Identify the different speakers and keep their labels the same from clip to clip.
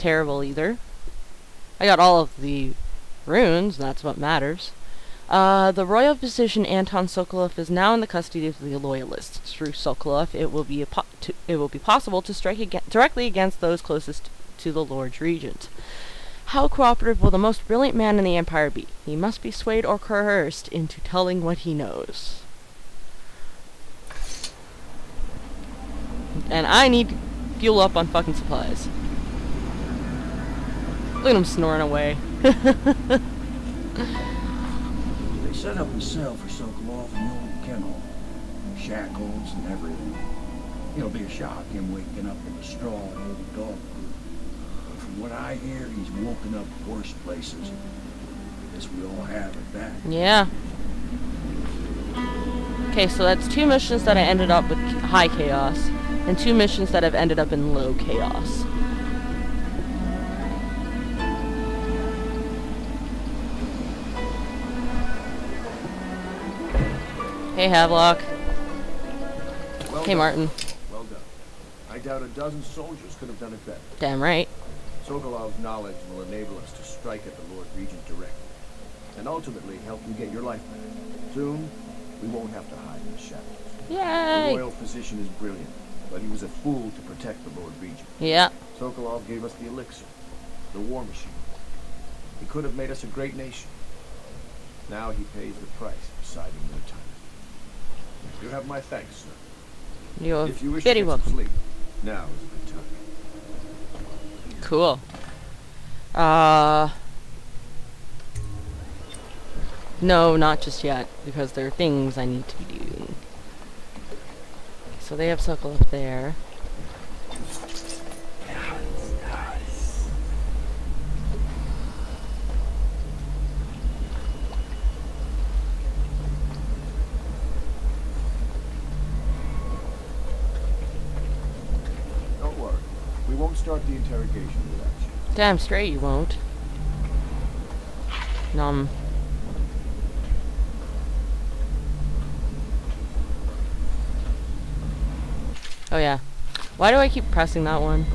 Speaker 1: terrible either. I got all of the runes, that's what matters. Uh, the royal physician Anton Sokolov is now in the custody of the loyalists. Through Sokolov, it will be po to, it will be possible to strike ag directly against those closest to the Lord Regent. How cooperative will the most brilliant man in the Empire be? He must be swayed or coerced into telling what he knows. And I need fuel up on fucking supplies. Look at him snoring away.
Speaker 2: They set up a cell for Sokolov in the old kennel. Shackles and everything. It'll be a shock, him waking up in a straw and old dog poop. But from what I hear, he's woken up worse places. Guess we all have at that.
Speaker 1: Yeah. Okay, so that's two missions that I ended up with high chaos, and two missions that have ended up in low chaos. Hey, Havelock.
Speaker 3: Well
Speaker 1: Hey,
Speaker 3: done.
Speaker 1: Martin.
Speaker 3: Well done. I doubt a dozen soldiers could have done it better.
Speaker 1: Damn right.
Speaker 3: Sokolov's knowledge will enable us to strike at the Lord Regent directly, and ultimately help you get your life back. Soon, we won't have to hide in the shadows. The royal physician is brilliant, but he was a fool to protect the Lord Regent.
Speaker 1: Yeah.
Speaker 3: Sokolov gave us the elixir, the war machine. He could have made us a great nation. Now he pays the price for siding with time. You have my thanks, sir.
Speaker 1: You're
Speaker 3: if you wish
Speaker 1: very
Speaker 3: to
Speaker 1: welcome.
Speaker 3: sleep, now is a good time.
Speaker 1: Cool. Uh. No, not just yet, because there are things I need to be doing. So they have Suckle up there.
Speaker 3: Don't worry. We won't start the interrogation without you.
Speaker 1: Damn straight you won't. Num. Oh yeah. Why do I keep pressing that one?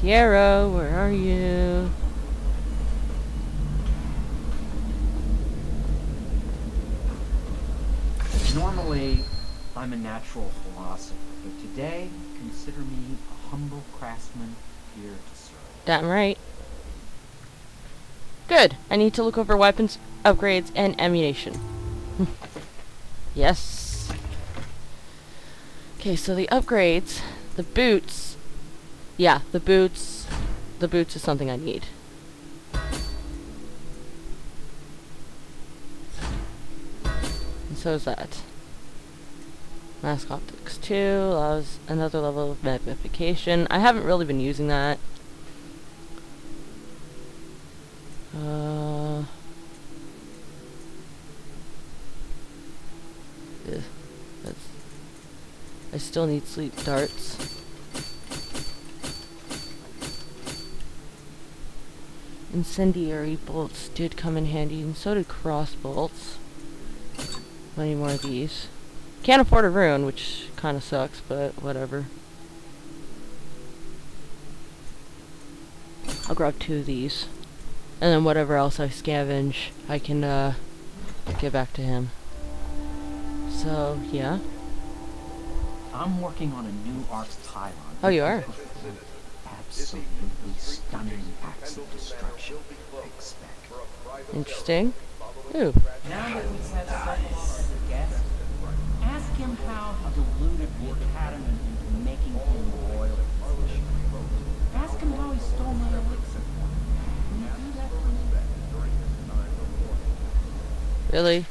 Speaker 1: Piero, where are you?
Speaker 4: Normally, I'm a natural philosopher, but today, consider me a humble craftsman here to serve.
Speaker 1: Damn right. Good. I need to look over weapons, upgrades, and ammunition. yes. Okay, so the upgrades, the boots. Yeah, the boots. The boots is something I need. And so is that. Mask Optics 2 allows another level of magnification. I haven't really been using that. Uh, ugh, that's, I still need sleep darts. Incendiary bolts did come in handy, and so did cross bolts. Many more of these. Can't afford a rune, which kind of sucks, but whatever. I'll grab two of these. And then whatever else I scavenge, I can, uh, give back to him. So, yeah.
Speaker 4: I'm working on a new Arc Pylon.
Speaker 1: Oh, you are?
Speaker 4: Absolutely stunning acts of destruction, expect.
Speaker 1: Interesting. Ooh.
Speaker 4: Now that we have Sokolov as a guest, ask him how he deluded the Academy into making him a royal physician. Ask him how he stole my elixir. Can you do that for me?
Speaker 1: Really?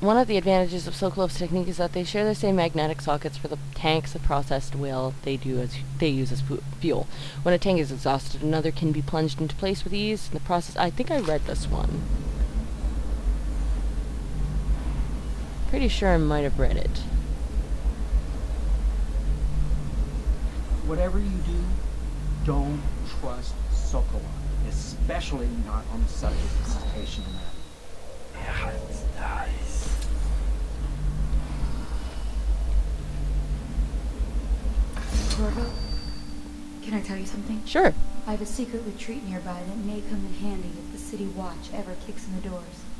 Speaker 1: One of the advantages of Sokolov's technique is that they share the same magnetic sockets for the tanks of processed whale they do as they use as fuel. When a tank is exhausted, another can be plunged into place with ease. In the process, I think I read this one. Pretty sure I might have read it.
Speaker 4: Whatever you do, don't trust Sokolov. especially not on the subject of cetacean matter.
Speaker 5: Corvo, can I tell you something?
Speaker 1: Sure.
Speaker 5: I have a secret retreat nearby that may come in handy if the city watch ever kicks in the doors.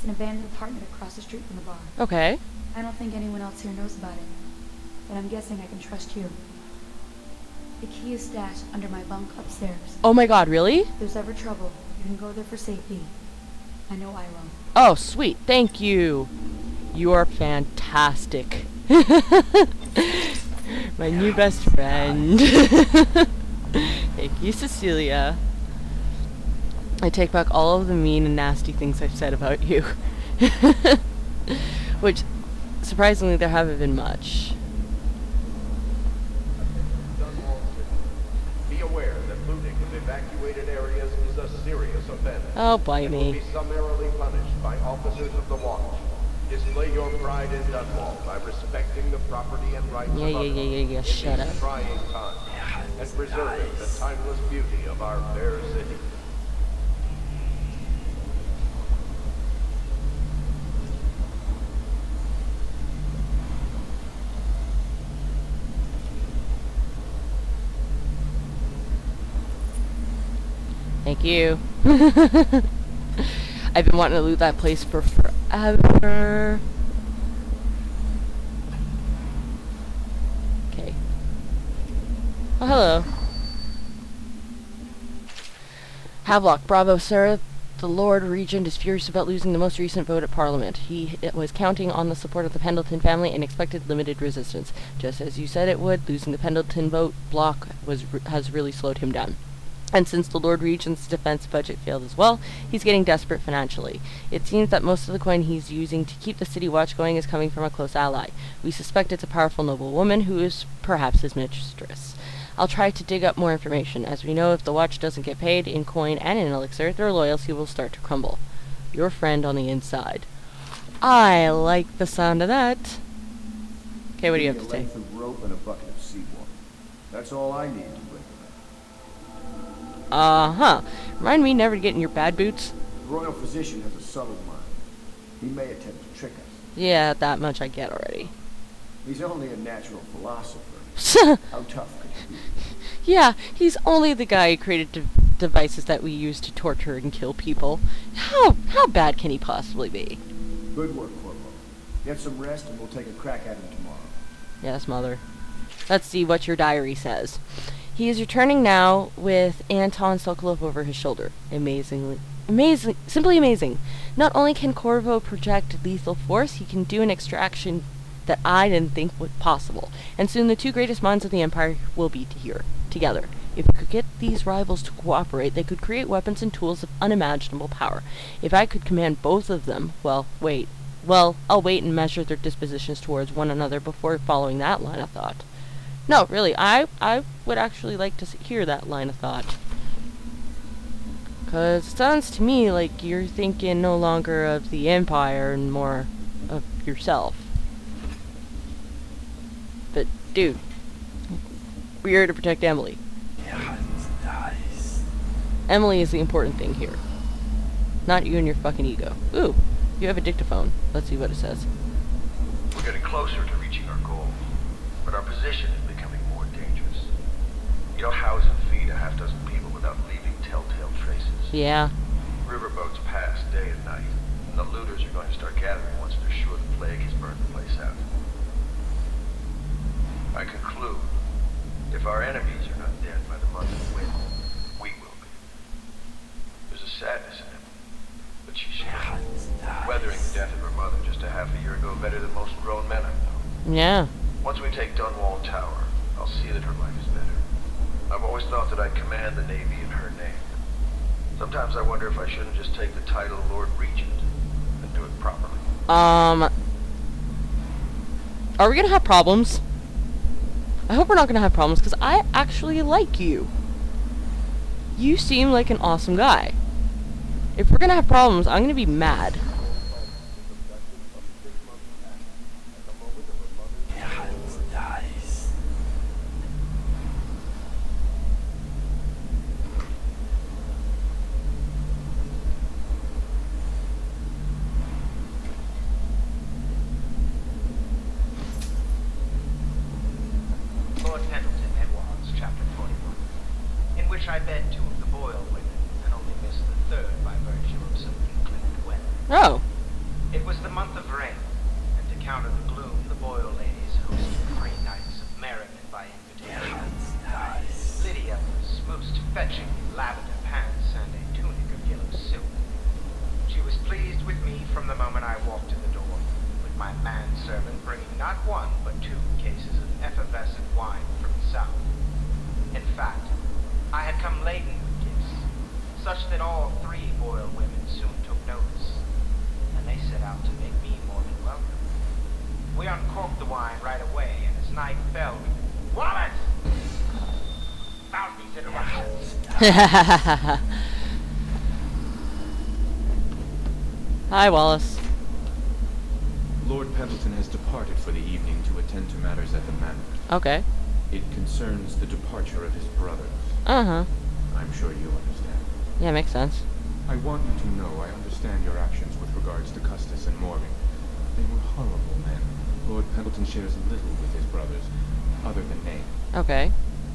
Speaker 5: It's an abandoned apartment across the street from the bar.
Speaker 1: Okay.
Speaker 5: I don't think anyone else here knows about it, but I'm guessing I can trust you. The key is stashed under my bunk upstairs.
Speaker 1: Oh my god, really?
Speaker 5: If there's ever trouble, you can go there for safety. I know I will.
Speaker 1: Oh, sweet. Thank you. You are fantastic. My new best friend. Thank you, Cecilia. I take back all of the mean and nasty things I've said about you. Which, surprisingly, there haven't been much.
Speaker 3: Be aware that looting of evacuated areas is a serious offense.
Speaker 1: Oh, bite
Speaker 3: and will
Speaker 1: me.
Speaker 3: be summarily punished by officers of the watch. Display your pride in Dunwall by respecting the property and rights
Speaker 1: Yeah,
Speaker 3: of
Speaker 1: yeah,
Speaker 3: others
Speaker 1: yeah, yeah, yeah,
Speaker 3: in
Speaker 1: shut up.
Speaker 3: trying times, and preserving the timeless beauty of our fair city.
Speaker 1: Thank you. I've been wanting to loot that place for forever. Okay. Oh, hello. Havelock, bravo, sir. The Lord Regent is furious about losing the most recent vote at Parliament. He was counting on the support of the Pendleton family and expected limited resistance. Just as you said it would, losing the Pendleton vote block was has really slowed him down. And since the Lord Regent's defense budget failed as well, he's getting desperate financially. It seems that most of the coin he's using to keep the city watch going is coming from a close ally. We suspect it's a powerful noble woman who is perhaps his mistress. I'll try to dig up more information. As we know, if the watch doesn't get paid in coin and in elixir, their loyalty will start to crumble. Your friend on the inside. I like the sound of that. Okay, what do you have to say?
Speaker 3: A length of rope and a bucket of seawater. That's all I need to break the
Speaker 1: Uh huh. Remind me never to get in your bad boots.
Speaker 3: The royal physician has a subtle mind. He may attempt to trick us.
Speaker 1: Yeah, that much I get already.
Speaker 3: He's only a natural philosopher. How tough could he be?
Speaker 1: yeah, he's only the guy who created de- devices that we use to torture and kill people. How how bad can he possibly be?
Speaker 3: Good work, Corporal. Get some rest and we'll take a crack at him tomorrow.
Speaker 1: Yes, mother. Let's see what your diary says. He is returning now with Anton Sokolov over his shoulder. Amazingly. Amazing. Simply amazing. Not only can Corvo project lethal force, he can do an extraction that I didn't think was possible. And soon the two greatest minds of the Empire will be here, together. If we could get these rivals to cooperate, they could create weapons and tools of unimaginable power. If I could command both of them, well, wait. Well, I'll wait and measure their dispositions towards one another before following that line of thought. No, really, I I would actually like to hear that line of thought. Cause it sounds to me like you're thinking no longer of the Empire and more of yourself. But dude, we're here to protect Emily. Yeah, nice. Emily is the important thing here. Not you and your fucking ego. Ooh, you have a dictaphone. Let's see what it says.
Speaker 3: We're getting closer to reaching our goal, but our position is becoming more dangerous. You know, house and feed a half dozen people without leaving telltale traces.
Speaker 1: Yeah.
Speaker 3: Riverboats pass day and night, and the looters are going to start gathering once they're sure the plague has burned the place out. I conclude, if our enemies are not dead by the month of wind, we will be. There's a sadness in it, but she's strong. Weathering the death of her mother just a half a year ago better than most grown men I know.
Speaker 1: Yeah.
Speaker 3: Shouldn't just take the title Lord Regent and do it properly.
Speaker 1: Um. Are we gonna have problems? I hope we're not gonna have problems because I actually like you. You seem like an awesome guy. If we're gonna have problems, I'm gonna be mad.
Speaker 6: the month of rain, and to counter the gloom, the Boyle ladies hosted three nights of merriment by invitation. Lydia was most fetchingly lavender pants and a tunic of yellow silk. She was pleased with me from the moment I walked in the door, with my manservant bringing not one but two cases of effervescent wine from the south. In fact, I had come laden with gifts, such that all three royal women soon took notice, and they set out to make me more than welcome. We uncorked the wine right away, and as night fell, we... Wallace! Found these interruptions.
Speaker 1: Hi, Wallace.
Speaker 7: Lord Pendleton has departed for the evening to attend to matters at the manor.
Speaker 1: Okay.
Speaker 7: It concerns the departure of his brothers.
Speaker 1: Uh-huh.
Speaker 7: I'm sure you understand.
Speaker 1: Yeah, makes sense.
Speaker 7: I want you to know I understand your actions with regards to Custis and Morgan. They were horrible men. Lord Pendleton shares little with his brothers, other than name.
Speaker 1: Okay.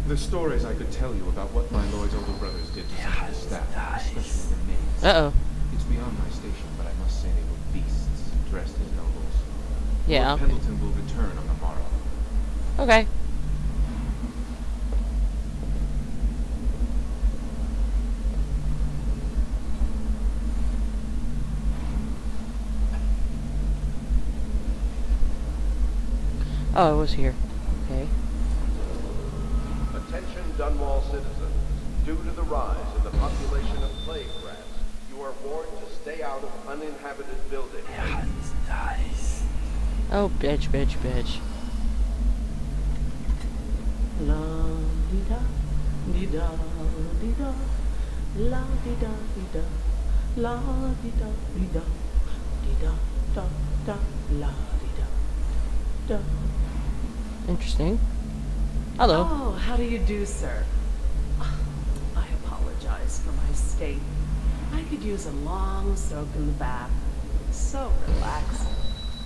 Speaker 7: The stories I could tell you about what my lord's older brothers did to some of his staff, especially the maids.
Speaker 1: Uh-oh.
Speaker 7: It's beyond my station, beasts, dressed as nobles.
Speaker 1: Yeah.
Speaker 7: Lord Pendleton will return on the morrow.
Speaker 1: Okay. Oh, it was here. Okay.
Speaker 3: Attention Dunwall citizens. Due to the rise in the population of plague rats, you are warned to stay out of uninhabited buildings.
Speaker 1: Oh, bitch, bitch, bitch.
Speaker 8: La di da, di da, di da, la di da, di da, la di da, di da, di da, da, da, la di da, da.
Speaker 1: Interesting. Hello.
Speaker 8: Oh, how do you do, sir? I apologize for my state. I could use a long soak in the bath. So relaxing.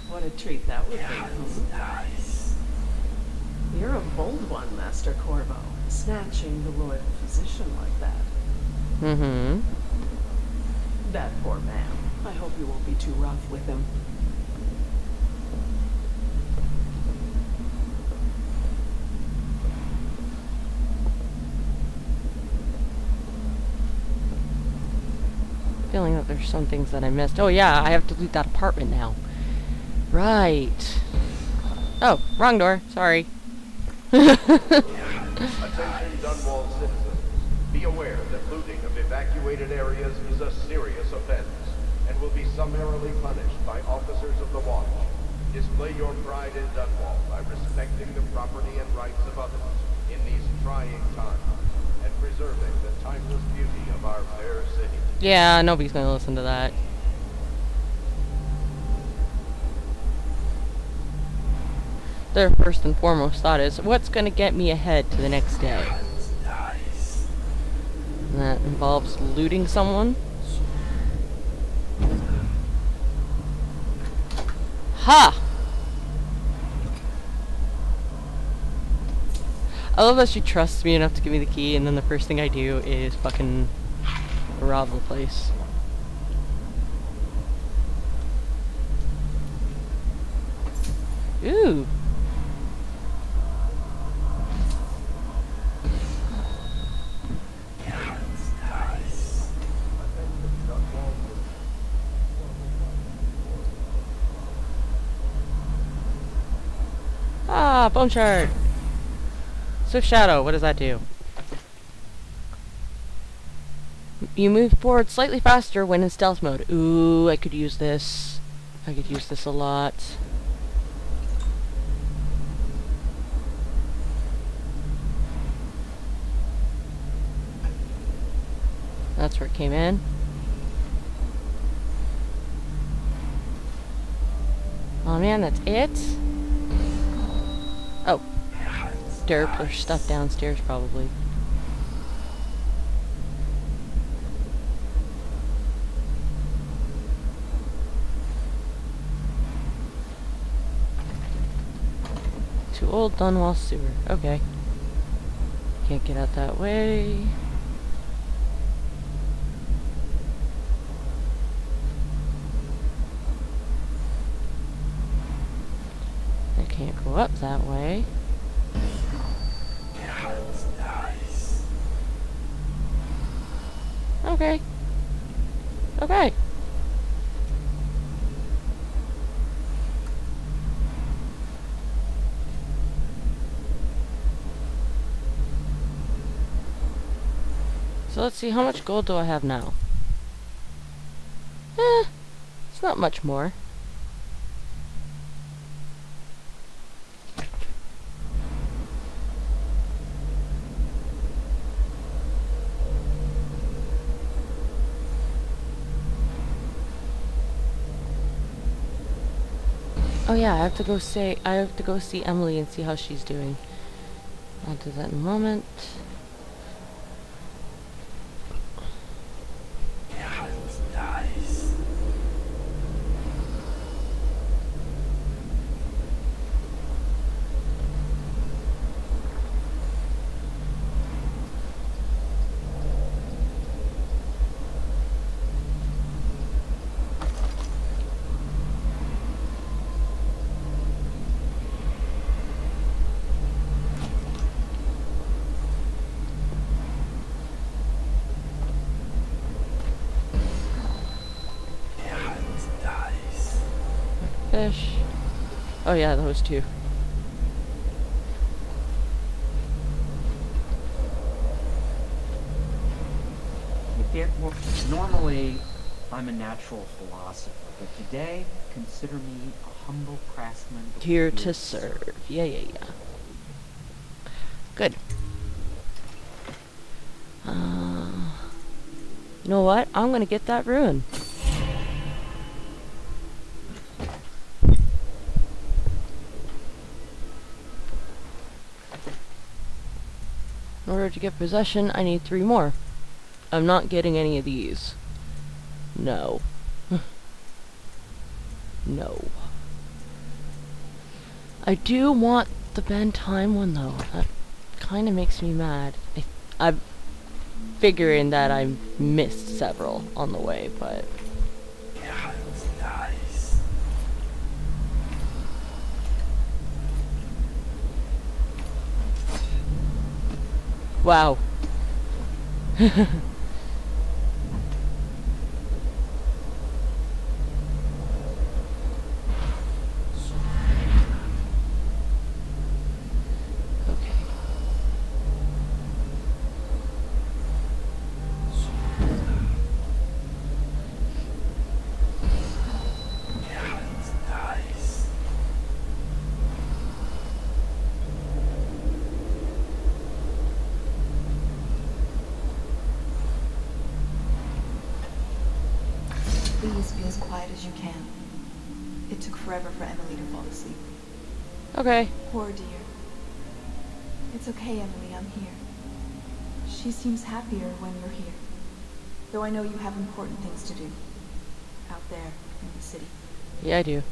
Speaker 8: What a treat that would be. hmm? You're a bold one, Master Corvo, snatching the royal physician like that.
Speaker 1: Mm-hmm.
Speaker 8: That poor man. I hope you won't be too rough with him.
Speaker 1: Feeling that there's some things that I missed. Oh yeah, I have to loot that apartment now. Right. Oh, wrong door. Sorry.
Speaker 3: Attention Dunwall citizens. Be aware that looting of evacuated areas is a serious offense and will be summarily punished by officers of the watch. Display your pride in Dunwall by respecting the property and rights of others in these trying times and preserving the timeless beauty of our fair city.
Speaker 1: Yeah, nobody's gonna listen to that. Their first and foremost thought is, what's gonna get me ahead to the next day? And that involves looting someone. Ha! I love that she trusts me enough to give me the key, and then the first thing I do is fucking rob the place. Ooh. Bone shard. Swift shadow, what does that do? You move forward slightly faster when in stealth mode. Ooh, I could use this. I could use this a lot. That's where it came in. Oh man, that's it? Derp, there's stuff downstairs probably. To Old Dunwall Sewer. Okay. Can't get out that way. I can't go up that way. Okay. Okay. So let's see, how much gold do I have now? Eh, it's not much more. Yeah, I have to go say I have to go see Emily and see how she's doing. I'll do that in a moment. Fish. Oh yeah, those two.
Speaker 4: Were, normally, I'm a natural philosopher, but today, consider me a humble craftsman.
Speaker 1: Here to serve. Yeah, yeah, yeah. Good. Uh, you know what? I'm gonna get that rune. In order to get possession, I need three more. I'm not getting any of these. No. no. I do want the Bend Time one though. That kind of makes me mad. I, I'm figuring that I missed several on the way, but wow.
Speaker 9: Please be as quiet as you can. It took forever for Emily to fall asleep.
Speaker 1: Okay.
Speaker 9: Poor dear. It's okay, Emily, I'm here. She seems happier when you're here. Though I know you have important things to do. Out there in the city.
Speaker 1: Yeah, I do.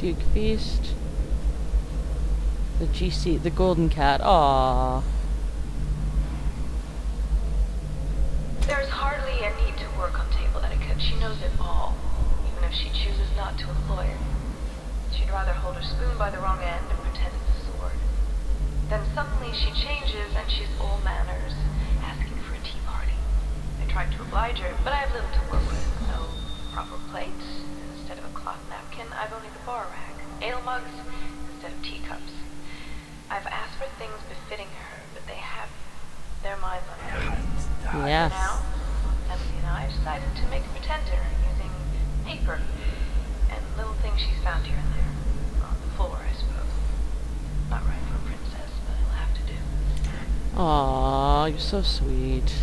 Speaker 1: Fugue Feast. The GC, the Golden Cat. Ah.
Speaker 10: There's hardly a need to work on table etiquette. She knows it all, even if she chooses not to employ it. She'd rather hold her spoon by the wrong end and pretend it's a sword. Then suddenly she changes and she's all manners, asking for a tea party. I tried to oblige her, but I have little to work with. No proper plates. Instead of a cloth napkin, I've only the bar rack. Ale mugs instead of teacups. I've asked for things befitting her, but they have their minds on her.
Speaker 1: Yes.
Speaker 10: Now, Emily and I decided to make a pretender using paper and little things she's found here and there. On the floor, I suppose. Not right for a princess, but it'll have to do.
Speaker 1: Aww, you're so sweet.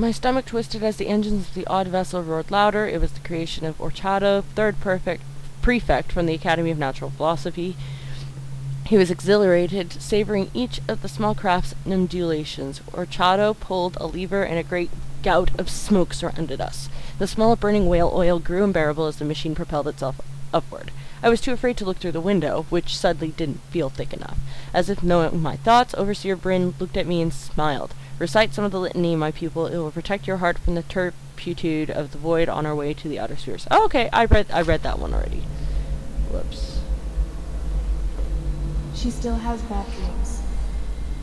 Speaker 1: My stomach twisted as the engines of the odd vessel roared louder. It was the creation of Orchado, third perfect prefect from the Academy of Natural Philosophy. He was exhilarated, savoring each of the small craft's undulations. Orchado pulled a lever and a great gout of smoke surrounded us. The smell of burning whale oil grew unbearable as the machine propelled itself upward. I was too afraid to look through the window, which suddenly didn't feel thick enough. As if knowing my thoughts, Overseer Bryn looked at me and smiled. Recite some of the litany, my pupil. It will protect your heart from the turpitude of the void on our way to the outer spheres. Oh, okay, I read I read that one already. Whoops.
Speaker 9: She still has bad dreams,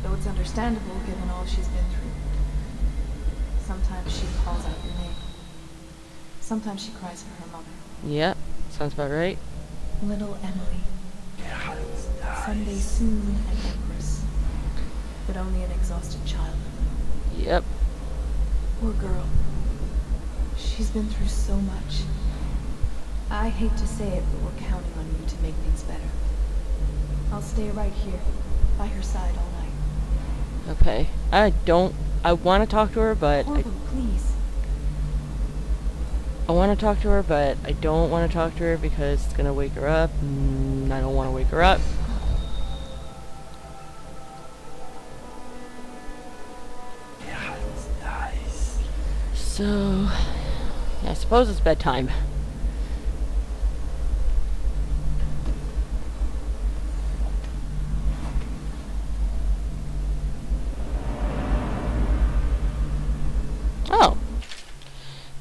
Speaker 9: though it's understandable given all she's been through. Sometimes she calls out your name. Sometimes she cries for her mother.
Speaker 1: Yep, sounds about right.
Speaker 9: Little Emily. Someday soon an empress, but only an exhausted child.
Speaker 1: Yep.
Speaker 9: Poor girl. She's been through so much. I hate to say it, but we're counting on you to make things better. I'll stay right here, by her side all night.
Speaker 1: Okay. I don't. I want to talk to her, but I,
Speaker 9: please.
Speaker 1: I want to talk to her, but I don't want to talk to her because it's gonna wake her up. Mm, I don't want to wake her up. So, I suppose it's bedtime. Oh.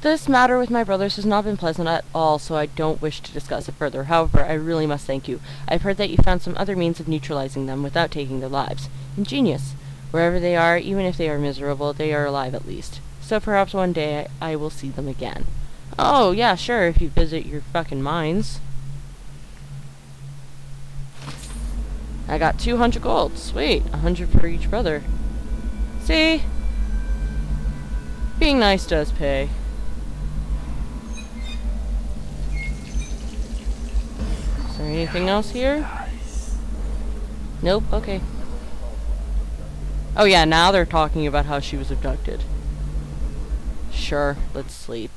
Speaker 1: This matter with my brothers has not been pleasant at all, so I don't wish to discuss it further. However, I really must thank you. I've heard that you found some other means of neutralizing them without taking their lives. Ingenious. Wherever they are, even if they are miserable, they are alive at least. So perhaps one day I, I will see them again. Oh, yeah, sure, if you visit your fucking mines. I got 200 gold. Sweet. 100 for each brother. See? Being nice does pay. Is there anything else here? Nope, okay. Oh yeah, now they're talking about how she was abducted. Sure, let's sleep.